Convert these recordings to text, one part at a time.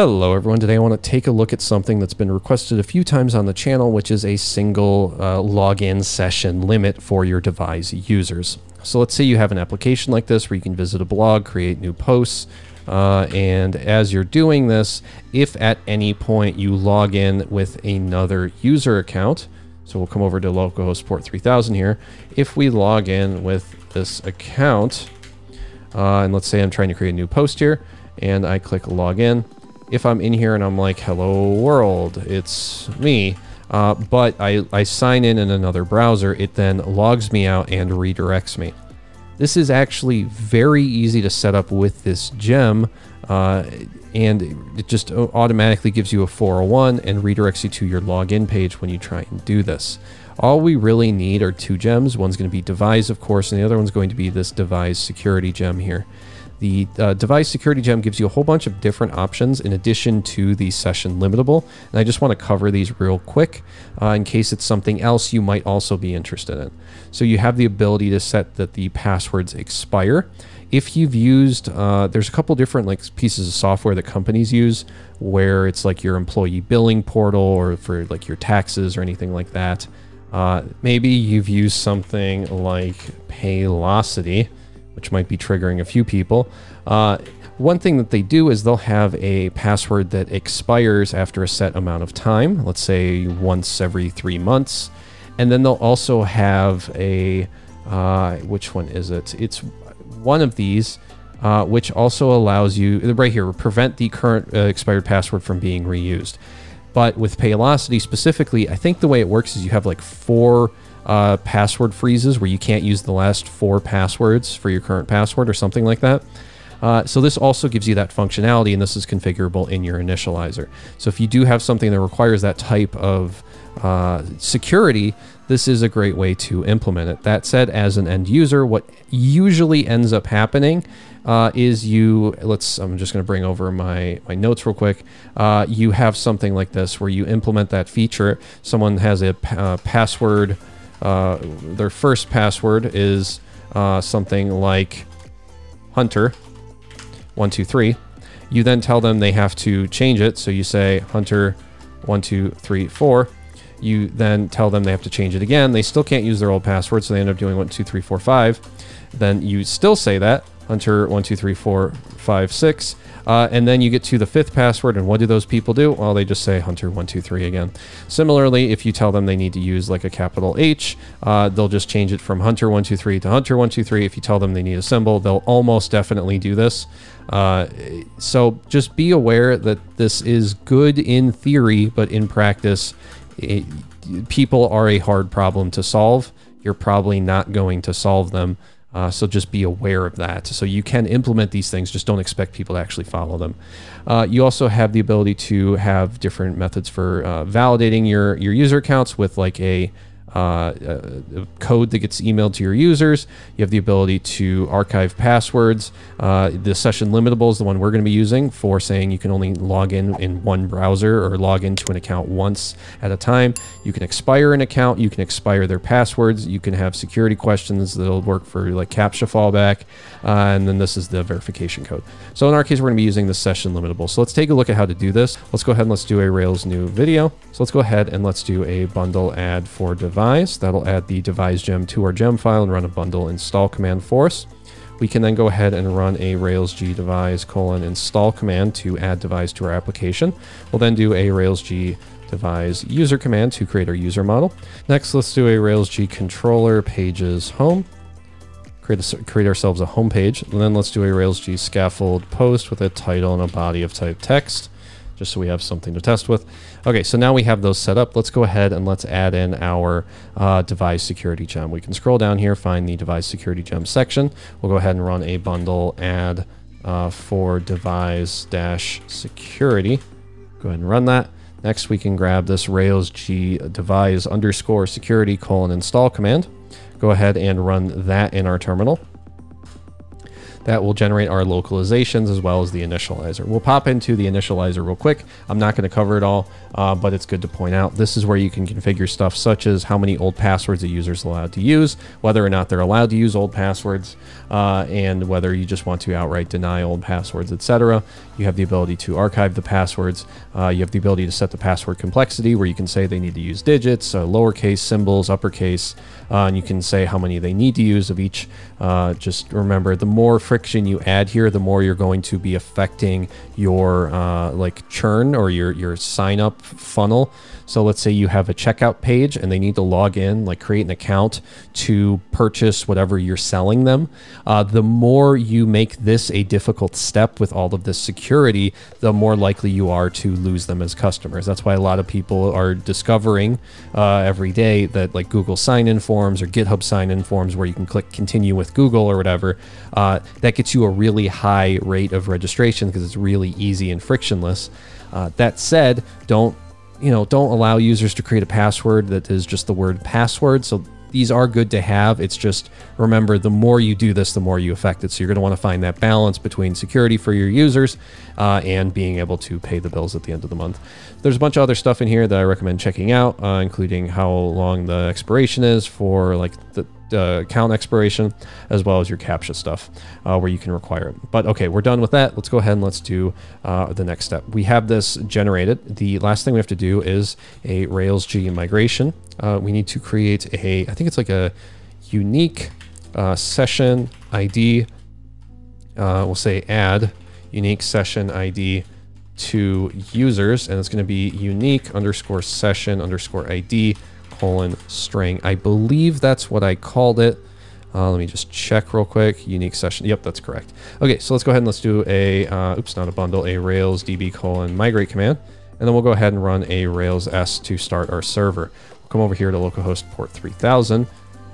Hello everyone, today I want to take a look at something that's been requested a few times on the channel, which is a single uh, login session limit for your Devise users. So let's say you have an application like this where you can visit a blog, create new posts, uh, and as you're doing this, if at any point you log in with another user account, so we'll come over to localhost port 3000 here, if we log in with this account, uh, and let's say I'm trying to create a new post here, and I click login, if I'm in here and I'm like, hello world, it's me, uh, but I, I sign in in another browser, it then logs me out and redirects me. This is actually very easy to set up with this gem, uh, and it just automatically gives you a 401 and redirects you to your login page when you try and do this. All we really need are two gems. One's going to be Devise, of course, and the other one's going to be this Devise security gem here. The uh, Devise security gem gives you a whole bunch of different options in addition to the session limitable. And I just want to cover these real quick uh, in case it's something else you might also be interested in. So you have the ability to set that the passwords expire. If you've used, uh, there's a couple different like pieces of software that companies use where it's like your employee billing portal or for like your taxes or anything like that. Uh, maybe you've used something like Paylocity which might be triggering a few people. Uh, one thing that they do is they'll have a password that expires after a set amount of time, let's say once every three months. And then they'll also have a, uh, which one is it? It's one of these, uh, which also allows you, right here, prevent the current uh, expired password from being reused. But with Paylocity specifically, I think the way it works is you have like four uh, password freezes where you can't use the last four passwords for your current password or something like that. Uh, so this also gives you that functionality and this is configurable in your initializer. So if you do have something that requires that type of uh, security, this is a great way to implement it. That said, as an end user, what usually ends up happening uh, is you, let's, I'm just going to bring over my, my notes real quick. Uh, you have something like this where you implement that feature. Someone has a uh, password uh, their first password is uh, something like hunter one two three. You then tell them they have to change it. So you say hunter one two three four. You then tell them they have to change it again. They still can't use their old password, so they end up doing one two three four five. Then you still say that hunter one two three four five six uh, and then you get to the fifth password, and what do those people do? Well, they just say Hunter123 again. Similarly, if you tell them they need to use like a capital H, uh, they'll just change it from Hunter123 to Hunter123. If you tell them they need a symbol, they'll almost definitely do this. Uh, so just be aware that this is good in theory, but in practice, it, people are a hard problem to solve. You're probably not going to solve them. Uh, so just be aware of that. So you can implement these things, just don't expect people to actually follow them. Uh, you also have the ability to have different methods for uh, validating your, your user accounts with like a uh, uh, code that gets emailed to your users. You have the ability to archive passwords. Uh, the session limitable is the one we're going to be using for saying you can only log in in one browser or log into an account once at a time. You can expire an account. You can expire their passwords. You can have security questions that'll work for like CAPTCHA fallback. Uh, and then this is the verification code. So in our case, we're going to be using the session limitable. So let's take a look at how to do this. Let's go ahead and let's do a Rails new video. So let's go ahead and let's do a bundle add for That'll add the Devise gem to our gem file and run a bundle install command for us. We can then go ahead and run a Rails G Devise colon install command to add Devise to our application. We'll then do a Rails G devise user command to create our user model. Next, let's do a Rails G controller pages home create, a, create ourselves a home page. And then let's do a Rails G scaffold post with a title and a body of type text, just so we have something to test with. Okay, so now we have those set up. Let's go ahead and let's add in our uh, Devise security gem. We can scroll down here, find the Devise security gem section. We'll go ahead and run a bundle add uh, for Devise dash security. Go ahead and run that. Next, we can grab this Rails G Devise underscore security colon install command go ahead and run that in our terminal. That will generate our localizations as well as the initializer. We'll pop into the initializer real quick. I'm not going to cover it all, uh, but it's good to point out. This is where you can configure stuff such as how many old passwords a user is allowed to use, whether or not they're allowed to use old passwords, uh, and whether you just want to outright deny old passwords, etc. You have the ability to archive the passwords. Uh, you have the ability to set the password complexity where you can say they need to use digits, lowercase symbols, uppercase, uh, and you can say how many they need to use of each. Uh, just remember, the more friction you add here, the more you're going to be affecting your uh, like churn or your your sign up funnel. So let's say you have a checkout page and they need to log in, like create an account to purchase whatever you're selling them. Uh, the more you make this a difficult step with all of this security, the more likely you are to lose them as customers. That's why a lot of people are discovering uh, every day that like Google sign-in forms or GitHub sign-in forms where you can click continue with Google or whatever, uh, that gets you a really high rate of registration because it's really easy and frictionless. Uh, that said, don't you know, don't allow users to create a password that is just the word password. So these are good to have. It's just remember the more you do this, the more you affect it. So you're going to want to find that balance between security for your users uh, and being able to pay the bills at the end of the month. There's a bunch of other stuff in here that I recommend checking out, uh, including how long the expiration is for like the uh, account expiration, as well as your CAPTCHA stuff, uh, where you can require it. But okay, we're done with that. Let's go ahead and let's do uh, the next step. We have this generated. The last thing we have to do is a Rails G migration. Uh, we need to create a, I think it's like a unique uh, session ID. Uh, we'll say add unique session ID to users, and it's going to be unique underscore session underscore ID colon string. I believe that's what I called it. Uh, let me just check real quick. Unique session. Yep, that's correct. Okay, so let's go ahead and let's do a, uh, oops, not a bundle, a Rails DB colon migrate command. And then we'll go ahead and run a Rails S to start our server. We'll come over here to localhost port 3000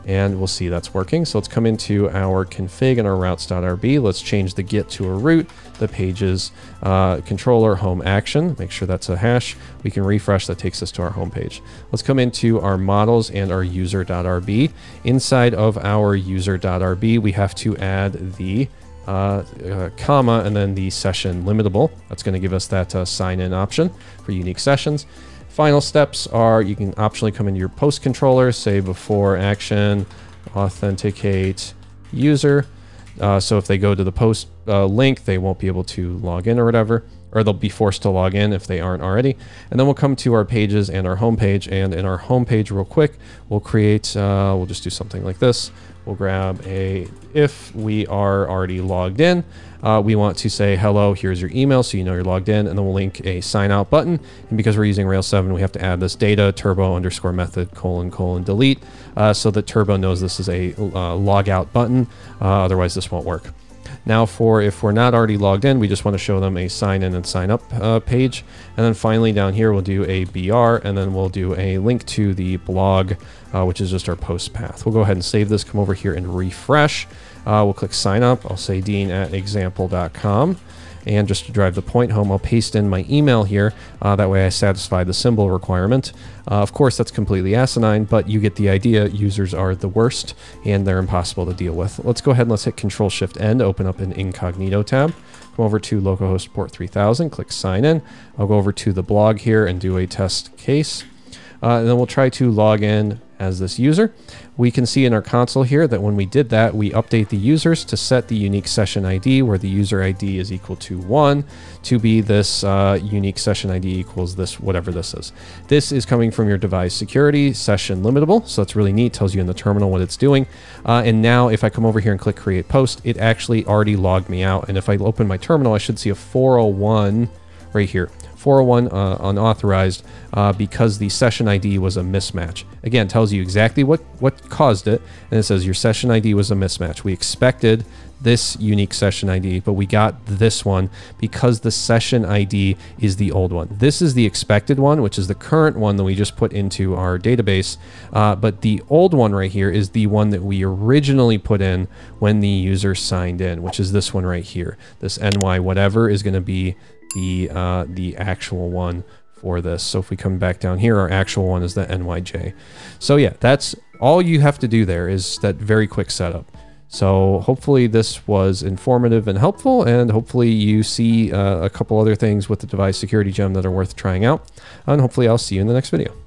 and we'll see that's working. So let's come into our config and our routes.rb. Let's change the get to a root, the pages uh, controller home action. Make sure that's a hash. We can refresh. That takes us to our home page. Let's come into our models and our user.rb. Inside of our user.rb, we have to add the uh, uh, comma and then the session limitable. That's going to give us that uh, sign in option for unique sessions. Final steps are you can optionally come into your post controller, say before action, authenticate user. Uh, so if they go to the post uh, link, they won't be able to log in or whatever, or they'll be forced to log in if they aren't already. And then we'll come to our pages and our home page. And in our home page, real quick, we'll create, uh, we'll just do something like this. We'll grab a, if we are already logged in, uh, we want to say, hello, here's your email so you know you're logged in, and then we'll link a sign out button. And because we're using Rails 7, we have to add this data turbo underscore method colon colon delete uh, so that turbo knows this is a uh, log out button. Uh, otherwise, this won't work. Now for if we're not already logged in, we just want to show them a sign in and sign up uh, page. And then finally down here, we'll do a BR and then we'll do a link to the blog, uh, which is just our post path. We'll go ahead and save this, come over here and refresh. Uh, we'll click sign up. I'll say dean at example.com. And just to drive the point home, I'll paste in my email here. Uh, that way I satisfy the symbol requirement. Uh, of course, that's completely asinine, but you get the idea. Users are the worst and they're impossible to deal with. Let's go ahead and let's hit Control Shift N, to open up an incognito tab. Come over to localhost port 3000, click sign in. I'll go over to the blog here and do a test case. Uh, and then we'll try to log in as this user. We can see in our console here that when we did that, we update the users to set the unique session ID where the user ID is equal to one to be this uh, unique session ID equals this, whatever this is. This is coming from your Devise security session limitable. So that's really neat. Tells you in the terminal what it's doing. Uh, and now if I come over here and click create post, it actually already logged me out. And if I open my terminal, I should see a 401 right here. 401 uh, unauthorized uh, because the session ID was a mismatch. Again, tells you exactly what, what caused it, and it says your session ID was a mismatch. We expected this unique session ID, but we got this one because the session ID is the old one. This is the expected one, which is the current one that we just put into our database. Uh, but the old one right here is the one that we originally put in when the user signed in, which is this one right here. This NY whatever is going to be the uh, the actual one for this. So if we come back down here, our actual one is the NYJ. So yeah, that's all you have to do there is that very quick setup. So hopefully this was informative and helpful, and hopefully you see uh, a couple other things with the Devise security gem that are worth trying out. And hopefully I'll see you in the next video.